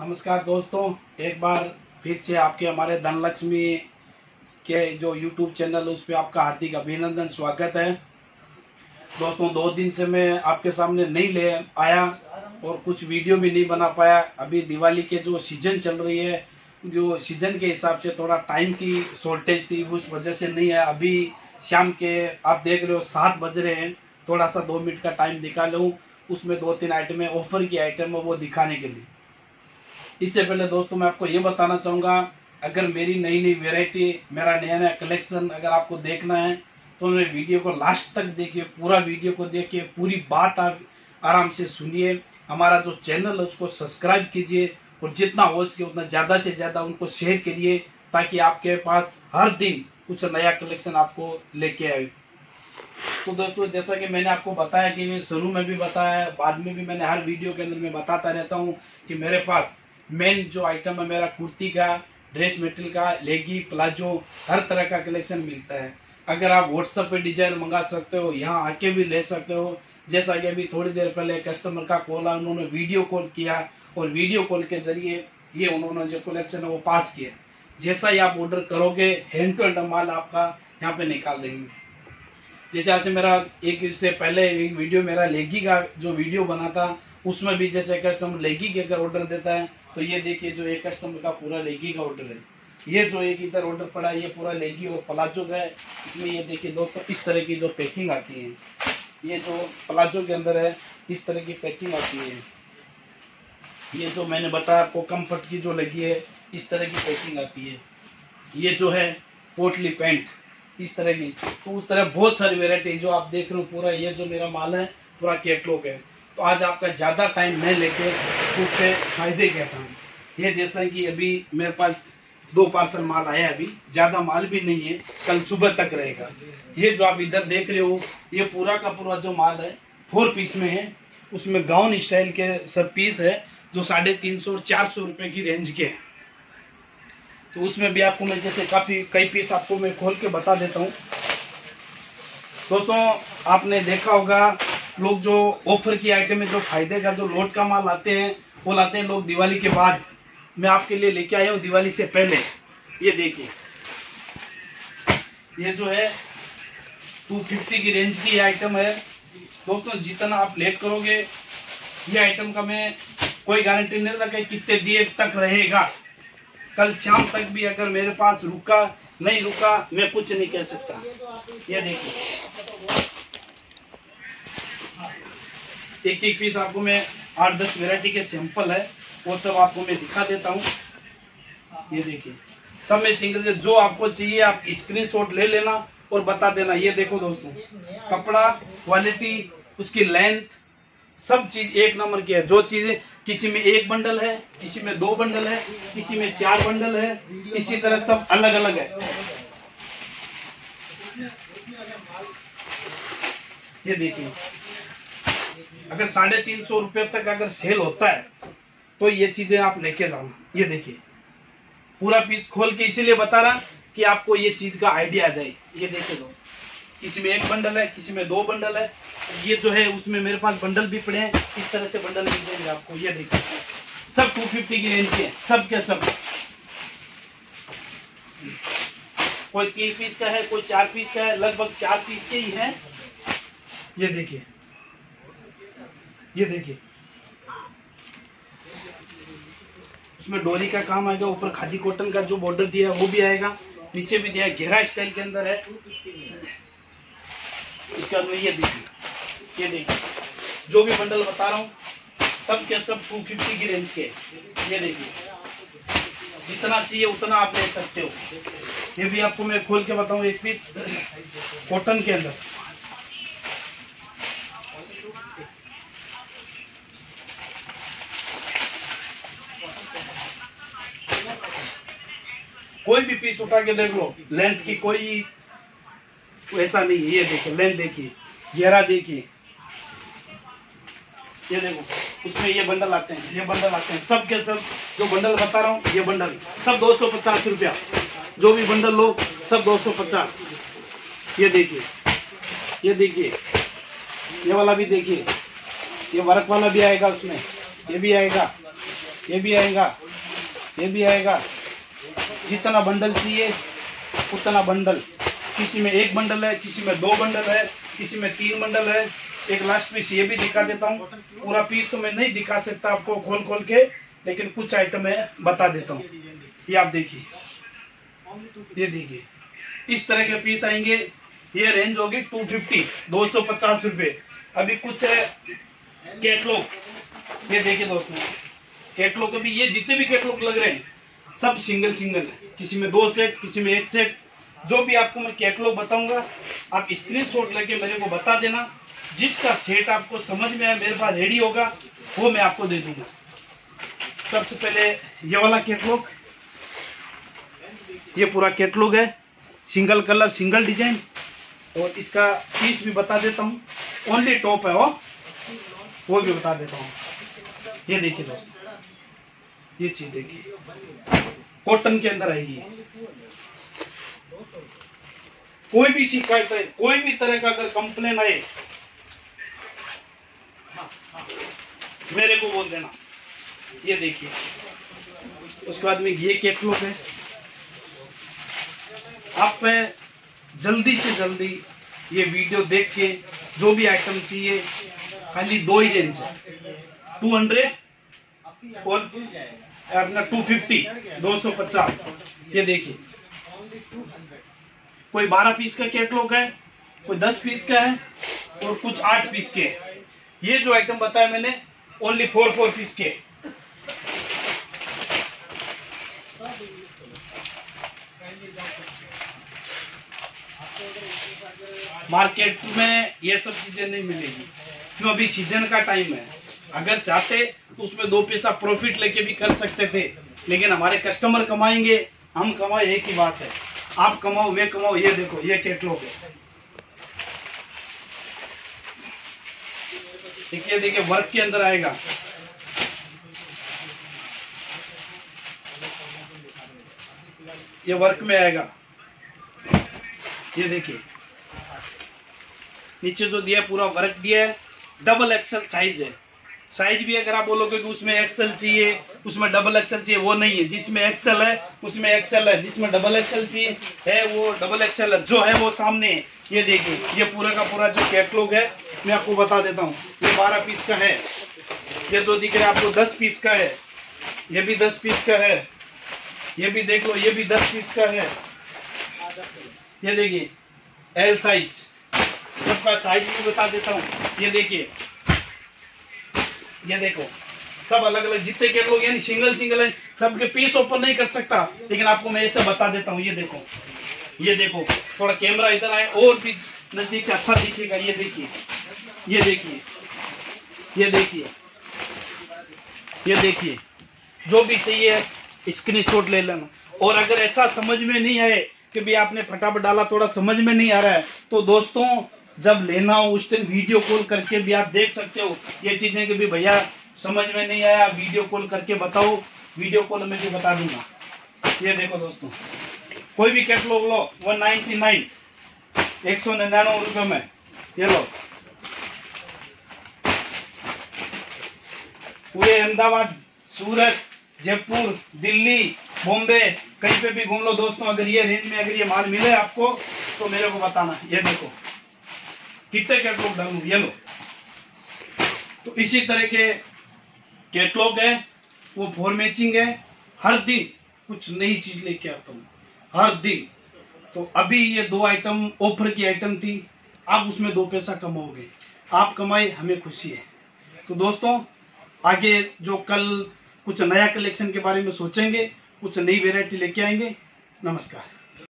नमस्कार दोस्तों, एक बार फिर से आपके हमारे धनलक्ष्मी के जो YouTube चैनल उस पर आपका हार्दिक अभिनंदन, स्वागत है। दोस्तों, दो दिन से मैं आपके सामने नहीं ले आया और कुछ वीडियो भी नहीं बना पाया। अभी दिवाली के जो सीज़न चल रही है, जो सीज़न के हिसाब से थोड़ा टाइम की शॉर्टेज थी, उस वजह से नहीं है। अभी शाम के आप देख रहे हो, सात बज रहे हैं। थोड़ा सा दो मिनट का टाइम निकालूँ, उसमें दो तीन आइटम ऑफ़र की आइटम है वो दिखाने के लिए। इससे पहले दोस्तों मैं आपको ये बताना चाहूँगा, अगर मेरी नई नई वेराइटी मेरा नया नया कलेक्शन अगर आपको देखना है तो मेरे वीडियो को लास्ट तक देखिए, पूरा वीडियो को देखिए, पूरी बात आप आराम से सुनिए। हमारा जो चैनल है उसको सब्सक्राइब कीजिए और जितना हो सके उतना ज़्यादा से ज़्यादा उनको शेयर करिए, ताकि आपके पास हर दिन कुछ नया कलेक्शन आपको लेके आए। तो दोस्तों, जैसा कि मैंने आपको बताया कि शुरू में भी बताया, बाद में भी मैंने हर वीडियो के अंदर में बताता रहता हूँ कि मेरे पास मेन जो आइटम है, मेरा कुर्ती का ड्रेस मेटेरियल का लेगी प्लाजो हर तरह का कलेक्शन मिलता है। अगर आप व्हाट्सएप पे डिज़ाइन मंगा सकते हो, यहाँ आके भी ले सकते हो। जैसा कि अभी थोड़ी देर पहले कस्टमर का कॉल आया, उन्होंने वीडियो कॉल किया और वीडियो कॉल के ज़रिए ये उन्होंने जो कलेक्शन है वो पास किया। जैसा ही आप ऑर्डर करोगे हैंड टू हैंड माल आपका यहाँ पे निकाल देंगे। जैसे आज मेरा एक इससे पहले एक वीडियो मेरा लेगी का जो वीडियो बना था उसमें भी जैसे कस्टमर लेगी के अगर ऑर्डर देता है तो ये देखिए जो एक कस्टमर का पूरा लेगी का ऑर्डर है। ये जो एक इधर ऑर्डर पड़ा है ये पूरा लेगी और प्लाजो का है। इसमें ये देखिए दोस्तों, इस तरह की जो पैकिंग आती है, ये जो प्लाजो के अंदर है, इस तरह की पैकिंग आती है। ये जो मैंने बताया आपको कंफर्ट की जो लगी है, इस तरह की पैकिंग आती है। ये जो है पोटली पैंट इस तरह की। तो उस तरह बहुत सारी वेरायटी जो आप देख रहे हो, पूरा ये जो मेरा माल है, पूरा कैटलॉग है। तो आज आपका ज़्यादा टाइम मैं लेके कुछ फ़ायदे कहता हूँ। ये जैसा कि अभी मेरे पास दो पार्सल माल आया अभी। ज़्यादा माल भी नहीं है, कल सुबह तक रहेगा। ये जो आप इधर देख रहे हो, ये पूरा का पूरा जो माल है फोर पीस में है। उसमें गाउन स्टाइल के सब पीस है, जो साढ़े तीन सौ चार सौ रुपए की रेंज के हैं। तो उसमें भी आपको मैं जैसे काफ़ी कई पीस आपको मैं खोल के बता देता हूँ। दोस्तों, आपने देखा होगा लोग जो ऑफ़र की आइटम में जो फ़ायदे का, जो लोट का माल लाते हैं, वो लाते हैं लोग दिवाली के बाद। मैं आपके लिए लेके आया हूँ दिवाली से पहले। ये देखिए। ये जो है 250 की रेंज की आइटम है। दोस्तों, जितना आप लेट करोगे, ये आइटम का मैं कोई गारंटी नहीं रखा कितने देर तक रहेगा। कल शाम तक भी अगर मेरे पास रुका, नहीं रुका, मैं कुछ नहीं कह सकता। ये देखिए। एक एक पीस आपको मैं आठ दस वेराइटी के सैंपल है, वो सब आपको मैं दिखा देता हूँ। ये देखिए, सब में सिंगल जो आपको चाहिए आप स्क्रीनशॉट ले लेना और बता देना। ये देखो दोस्तों, कपड़ा क्वालिटी उसकी लेंथ सब चीज़ एक नंबर की है। जो चीज़ें, किसी में एक बंडल है, किसी में दो बंडल है, किसी में चार बंडल है, इसी तरह सब अलग अलग है। ये देखिए अगर साढ़े तीन सौ रुपये तक अगर सेल होता है तो ये चीज़ें आप लेके जाना। ये देखिए। पूरा पीस खोल के इसीलिए बता रहा कि आपको ये चीज़ का आइडिया आ जाए। ये देखे दो किसी में एक बंडल है, किसी में दो बंडल है। ये जो है, उसमें मेरे पास बंडल भी पड़े हैं। इस तरह से बंडल मिल जाएँगे आपको। ये देखिए। सब 250 की रेंज के सब के सब। कोई तीन पीस का है, कोई चार पीस का है, लगभग चार पीस के ही है। ये देखिए। ये देखिए। उसमें डोरी का काम आएगा, ऊपर खादी कॉटन का जो बॉर्डर दिया है, वो भी आएगा। नीचे भी दिया है घेरा स्टाइल के अंदर है। इसका में ये देखिए ये देखिए। जो भी बंडल बता रहा हूँ, सब के सब टू फिफ्टी की रेंज के ये देखिए। जितना चाहिए उतना आप ले सकते हो। ये भी आपको मैं खोल के बताऊँ, एक पीस कॉटन के अंदर। कोई भी पीस उठा के देख लो लेंथ की कोई ऐसा नहीं है। ये देखिए लेंथ देखिए, गहरा देखिए। ये देखो, उसमें ये बंडल आते हैं, ये बंडल आते हैं। सब के सब जो बंडल बता रहा हूँ, ये बंडल सब दो सौ पचास रुपया। जो भी बंडल लो, सब दो सौ पचास। ये देखिए ये देखिए, ये वाला भी देखिए। ये वर्क वाला भी आएगा उसमें। ये भी आएगा, ये भी आएगा, ये भी आएगा। जितना बंडल चाहिए, उतना बंडल। किसी में एक बंडल है, किसी में दो बंडल है, किसी में तीन बंडल है। एक लास्ट पीस ये भी दिखा देता हूँ। पूरा पीस तो मैं नहीं दिखा सकता आपको खोल खोल के, लेकिन कुछ आइटम मैं बता देता हूँ। ये आप देखिए। ये देखिए। इस तरह के पीस आएँगे। ये रेंज होगी टू फिफ्टी दो सौ पचास रुपये। अभी कुछ है कैटलॉग ये देखिए दोस्तों। कैटलॉग अभी ये जितने भी कैटलॉग लग रहे हैं सब सिंगल सिंगल है। किसी में दो सेट किसी में एक सेट जो भी आपको मैं कैटलॉग बताऊँगा, आप स्क्रीन शॉट लेके मेरे को बता देना। जिसका सेट आपको समझ में आए मेरे पास रेडी होगा, वो मैं आपको दे दूँगा। सबसे पहले ये वाला कैटलॉग ये पूरा कैटलॉग है। सिंगल कलर सिंगल डिज़ाइन और इसका पीस भी बता देता हूँ। ओनली टॉप है वो वो भी बता देता हूँ। ये देखिए दोस्तों। ये चीज़ देखिए। कॉटन के अंदर आएगी। कोई भी शिकायत है कोई भी तरह का अगर कंप्लेन आए, मेरे को बोल देना। ये देखिए। उसके बाद में ये कैटलॉग है। आप जल्दी से जल्दी ये वीडियो देख के जो भी आइटम चाहिए, खाली दो ही रेंज है। टू हंड्रेड और अपना टू फिफ्टी दो सौ पचास ये देखिए। कोई बारह पीस का कैटलॉग है, कोई दस पीस का है, और कुछ आठ पीस के ये जो आइटम बताया मैंने ओनली फोर फोर पीस के। मार्केट में ये सब चीज़ें नहीं मिलेगी क्यों अभी सीज़न का टाइम है। अगर चाहते उसमें दो पैसा प्रॉफिट लेके भी कर सकते थे। लेकिन हमारे कस्टमर कमाएँगे, हम कमाए एक ही बात है। आप कमाओ, मैं कमाओ, ये देखो, ये कैटलॉग है। देखिए देखिए वर्क के अंदर आएगा। ये वर्क में आएगा। ये देखिए। नीचे जो दिया पूरा वर्क दिया है। डबल एक्सल साइज़ है। साइज़ भी अगर आप बोलोगे कि उसमें एक्सल चाहिए, उसमें डबल एक्सल चाहिए, वो नहीं है। जिसमें एक्सल है, उसमें एक्सल है। जिसमें डबल एक्सल चाहिए, है वो डबल एक्सल है। जो है वो सामने है। ये देखिए, ये पूरा का पूरा जो कैटलॉग है, मैं आपको बता देता हूँ। ये बारह पीस का है। ये दो दिख रहे आपको दस पीस का है। ये भी दस पीस का है। ये भी देख लो, ये भी दस पीस का है। ये देखिए एल साइज़ सबका साइज़ भी बता देता हूँ। ये देखिए ये देखो, सब अलग अलग जितने के लोग, यानी सिंगल सिंगल है, सबके पीस ओपन नहीं कर सकता। लेकिन आपको मैं ऐसे बता देता हूँ, ये देखो ये देखो, थोड़ा कैमरा इधर आए, और भी नज़दीक से अच्छा दिखेगा, ये देखिए ये देखिए ये देखिए ये देखिए, जो भी चाहिए स्क्रीन शॉट ले लेना। और अगर ऐसा समझ में नहीं आए कि भाई आपने फटाफट डाला, थोड़ा समझ में नहीं आ रहा है तो दोस्तों जब लेना हो, उस टाइम वीडियो कॉल करके भी आप देख सकते हो। ये चीज़ें कि भी भैया, समझ में नहीं आया वीडियो कॉल करके बताओ। वीडियो कॉल में भी बता दूँगा। ये देखो दोस्तों। कोई भी कैटलॉग लो वन नाइनटी नाइन एक सौ निन्यानवे रुपये में। ये लो। पूरे अहमदाबाद, सूरत, जयपुर, दिल्ली, बॉम्बे, कहीं पे भी घूम लो दोस्तों। अगर ये रेंज में अगर ये माल मिले आपको तो मेरे को बताना। ये देखो। कितने कैटलॉग डालू ये लो। तो इसी तरह के कैटलॉग है, वो फोर मैचिंग है, हर दिन कुछ नई चीज़ लेके आता हूँ, हर दिन। तो अभी ये दो आइटम ऑफ़र की आइटम थी, आप उसमें दो पैसा कमाओगे। आप कमाए, हमें खुशी है। तो दोस्तों, आगे जो कल कुछ नया कलेक्शन के बारे में सोचेंगे, कुछ नई वेरायटी लेके आएँगे, नमस्कार।